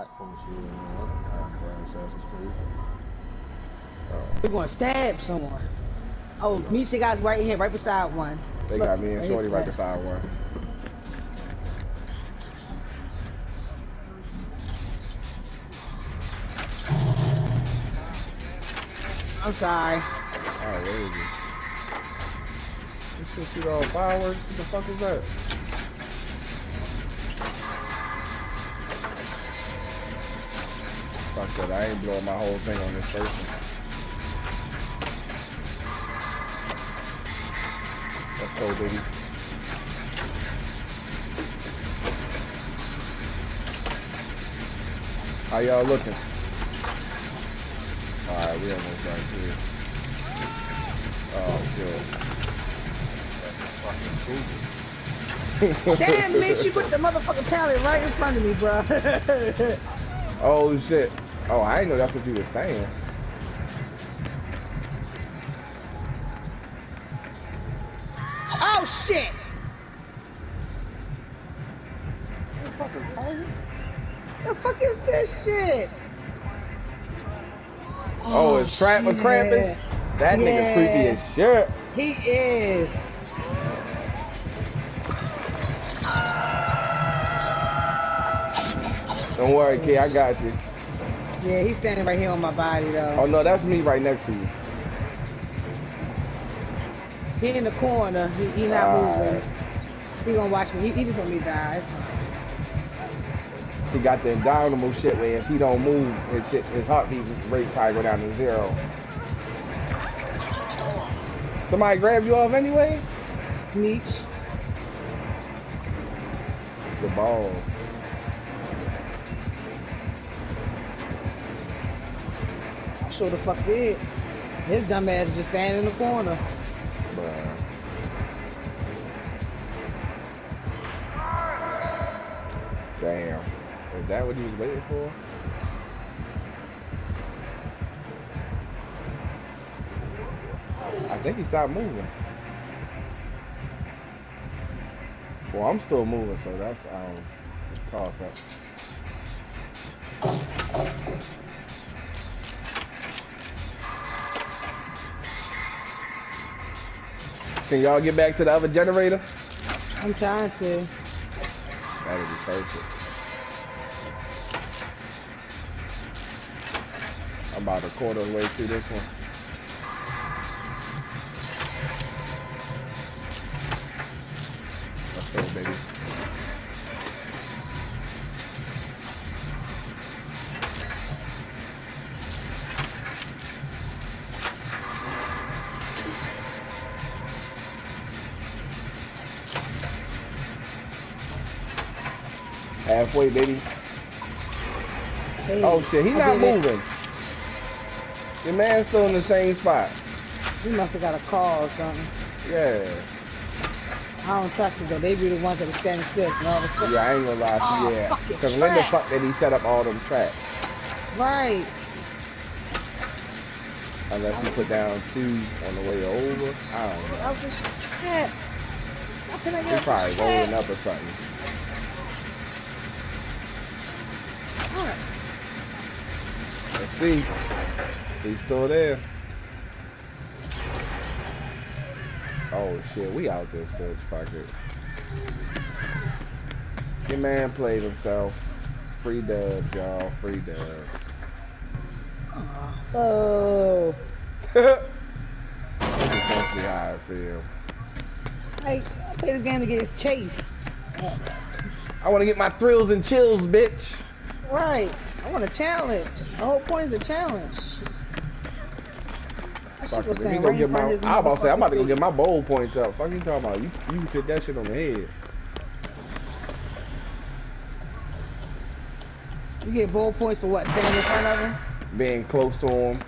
platform shit, uh, Creed. We're gonna stab someone. Oh, me and guys right here, right beside one. They Look, got me and right Shorty right beside one. I'm sorry. Oh, where is he? This shit shoot all fireworks? What the fuck is that? I ain't blowing my whole thing on this person. Let's go, baby. How y'all looking? Alright, we almost done here. Oh, shit. Damn, bitch, you put the motherfucking pallet right in front of me, bro. Oh shit. Oh, I didn't know that's what you were saying. oh shit! The fuck is this shit? Oh, oh it's Trap. McCrampus? That nigga creepy as shit. He is. Don't worry, kid, I got you. Yeah, he's standing right here on my body though. Oh no, that's me right next to you. He in the corner. He, he not Alright. moving. He gonna watch me. He, he just me to die. He got the indomitable shit where if he don't move, his shit, his heartbeat rate probably go down to zero. Somebody grab you off anyway? Meech. The balls. Sure the fuck did. His dumb ass just standing in the corner. Damn. Is that what he was waiting for? I think he stopped moving. Well, I'm still moving, so that's um toss up. Can y'all get back to the other generator? I'm trying to. That'd be perfect. I'm about a quarter of the way through this one. Halfway, baby. Hey, Oh shit, he I not did it. moving. Your man's still in the same spot. He must have got a call or something. Yeah. I don't trust it though. They be the ones that are standing still. And all of a sudden, Yeah, I ain't gonna lie to Oh, you. Yeah. Because when the fuck did he set up all them traps? right? Unless he put down two on the way over. I don't know. Trap. How can I get out probably rolling up or something. Alright. Let's see. He's still there. Oh shit, we out this bitch. Fuck it. Your man played himself. Free dubs, y'all. Free dubs. Oh, That's essentially how I feel. I, I play this game to get his chase. I want to get my thrills and chills, bitch. Right. I want a challenge. The whole point is a challenge. I should Fuck go it. Let me stand go get my. of his I was about to say I'm about to go get my bold points up. Fuck you talking about? You you hit that shit on the head. You get bold points for what? Standing in front of him? Being close to him.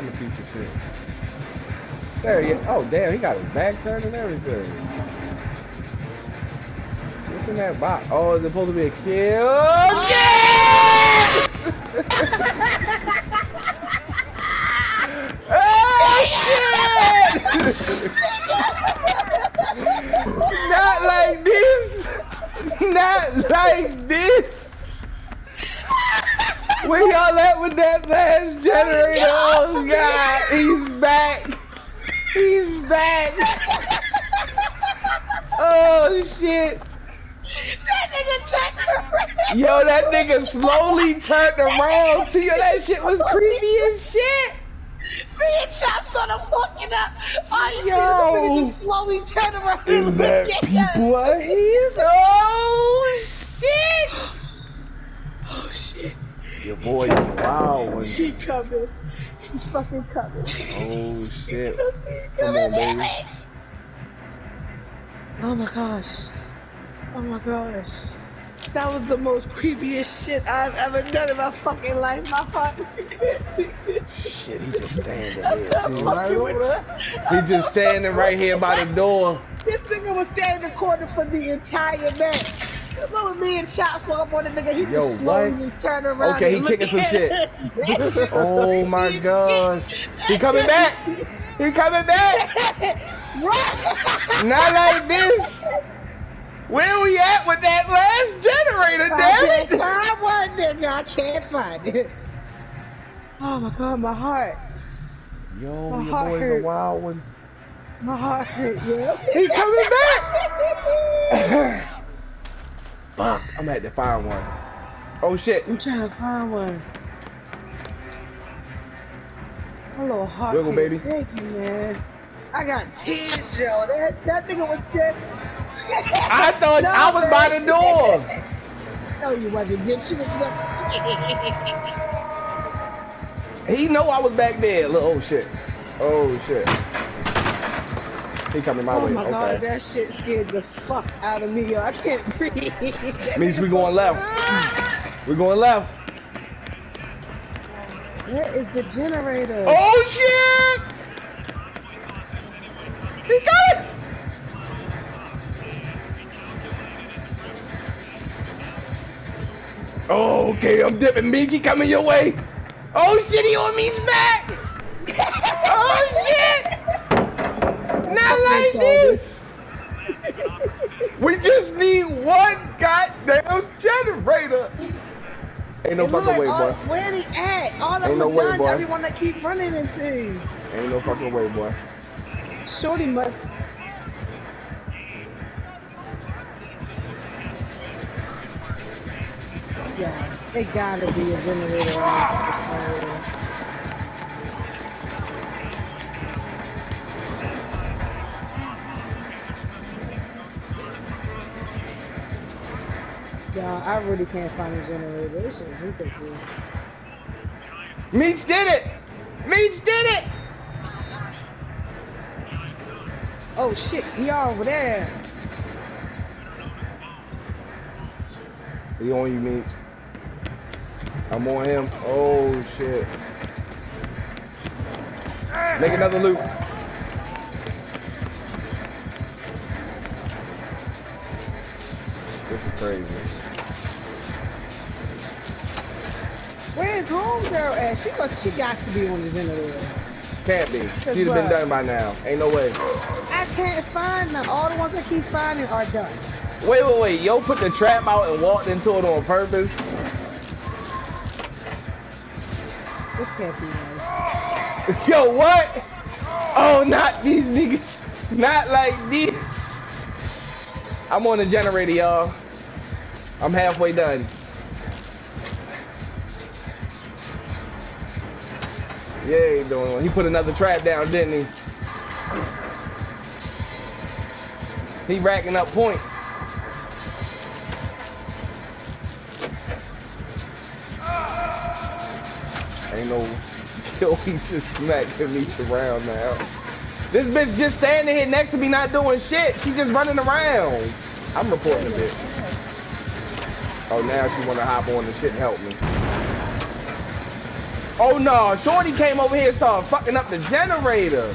Find the piece of shit. There he. Oh, damn, he got his back turned and everything. What's in that box? Oh, is it supposed to be a kill? Yes! oh, shit! Not like this! Not like this! Where y'all at with that last generator? Oh god, he's back! He's back! Oh shit! That nigga turned Yo, that nigga slowly turned around. See, yo, that shit was creepy as shit. And Chop started walking up. All you see Yo. is the nigga just slowly turn around Is that people us. are here? Oh shit! Shit. Your boy is a wild one. He coming. He's fucking coming. Oh shit! Come on, baby. Oh my gosh. Oh my gosh. That was the most creepiest shit I've ever done in my fucking life. My heart is Shit, he just standing I'm there. done too. fucking. He just standing right here by the door. This nigga was standing in the corner for the entire match. Remember me and Chops walk up on the nigga, he just Yo, slowly what? just turned around. Okay, he kicking some at shit. Oh my god. He coming back. He coming back. Right. Not like this. Where we at with that last generator, I can't find one nigga. I can't find it. Oh my god, my heart. Yo, My your heart boy's hurt. a wild one. My heart hurt, yeah. He coming back. Fuck, I'm gonna have to find one. Oh shit. I'm trying to find one. Little heart Wiggle, baby. take you, man. I got tears, yo. That, that nigga was dead. I thought I was by the door. No, you wasn't, bitch. You was next to me. He know I was back there. Look, oh shit. Oh shit. He coming my Oh way. my okay. god, that shit scared the fuck out of me, yo. I can't breathe. That Means we going left. We're going left. Where is the generator? Oh shit! He got it! Oh, okay, I'm dipping. Meezy coming your way. Oh shit, he on me's back! oh shit! This! We just need one goddamn generator! Ain't no fucking way, boy. Where they at? All of Ain't them no are way, done. boy. Everyone that keep running into. Ain't no fucking way, boy. Shorty must. Yeah, it gotta be a generator I really can't find a generator. This is ridiculous. Meech did it! Meech did it! Oh shit, he over there. He on you, Meech. I'm on him. Oh shit. Make another loop. This is crazy. Where's homegirl at? She must, she got to be on the generator. Can't be. She'd have been done by now. Ain't no way. I can't find them. All the ones I keep finding are done. Wait, wait, wait. Yo put the trap out and walked into it on purpose. This can't be nice. Yo, what? Oh, not these niggas. Not like this. I'm on the generator, y'all. I'm halfway done. Yeah, he doing one. He put another trap down, didn't he? He racking up points. Ain't no kill. he just smacking me around now. This bitch just standing here next to me not doing shit. She just running around. I'm reporting a bitch. Oh, now she wanna hop on the shit and help me. Oh no, Shorty came over here and started fucking up the generator.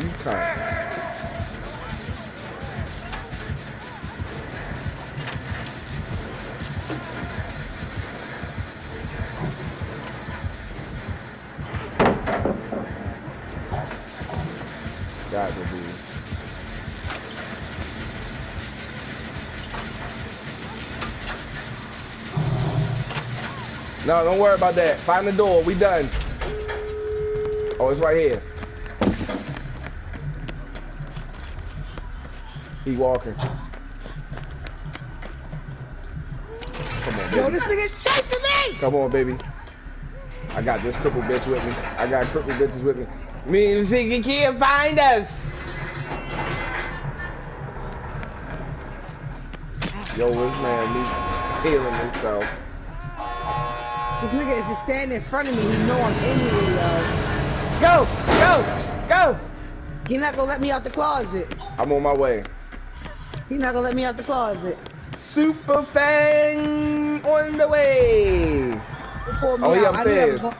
You cunt. No, don't worry about that. Find the door. We done. Oh, it's right here. He walking. Come on, baby. Yo, this nigga's chasing me! Come on, baby. I got this crippled bitch with me. I got crippled bitches with me. Me and Ziggy can't find us. Yo, this man needs healing himself. This nigga is just standing in front of me. He know I'm in here, yo. Go, go, go. He not gonna let me out the closet. I'm on my way. He not gonna let me out the closet. Super Fang on the way. He pulled me Oh, he out. I knew upstairs. gonna,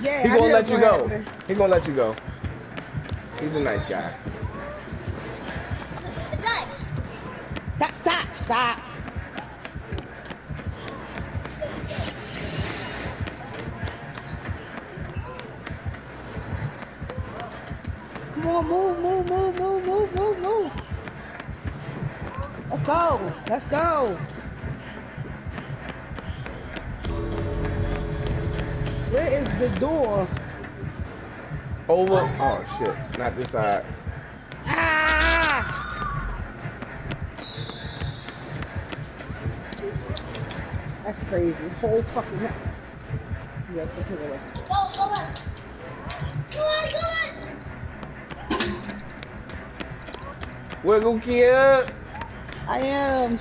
yeah, He I gonna let you gonna go. happen. He gonna let you go. He's a nice guy. Stop, stop, stop. On, move, move, move, move, move, move, move. Let's go. Let's go. Where is the door? Over. Oh shit, not this side. Ah! That's crazy. Whole fucking. Yeah, let's move away. Wiggle kid. I am.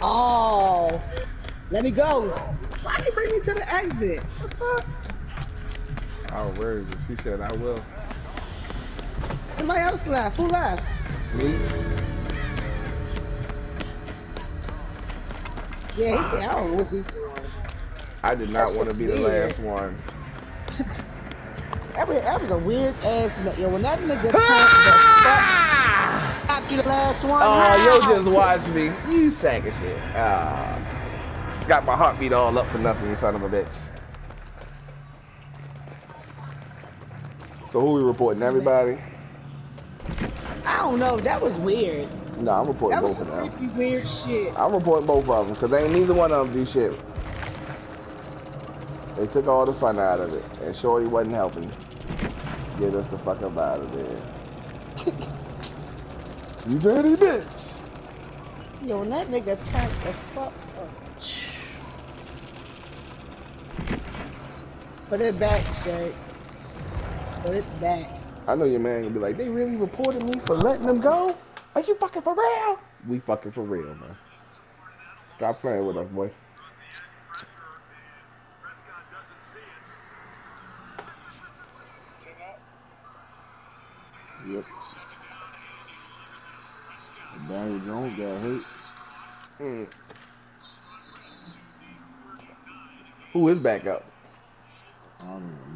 Oh, let me go. Why you bring me to the exit? What the fuck? Oh, where is it? She said I will. Somebody else left. Who left? Me? Yeah, he, I don't know what he's doing. I did not want to be the last one. That was, that was a weird ass man. Yo, when that nigga turned the fuck Ah! after the last one. Oh, how? yo, just watch me. You sack of shit. Ah. Got my heartbeat all up for nothing, you son of a bitch. So who we reporting? Everybody? I don't know. That was weird. No, I'm reporting That was both some of them. freaky weird shit. I'm reporting both of them because ain't neither one of them do shit. They took all the fun out of it, and Shorty wasn't helping get us the fuck up out of there. you dirty bitch. Yo, when that nigga turned the fuck up. Put it back, Shay. Put it back. I know your man gonna be like, they really reported me for letting them go? Are you fucking for real? We fucking for real, man. Stop playing with us, boy. Yep. Daniel Jones got hurt. Mm. Who is back up? I don't even know.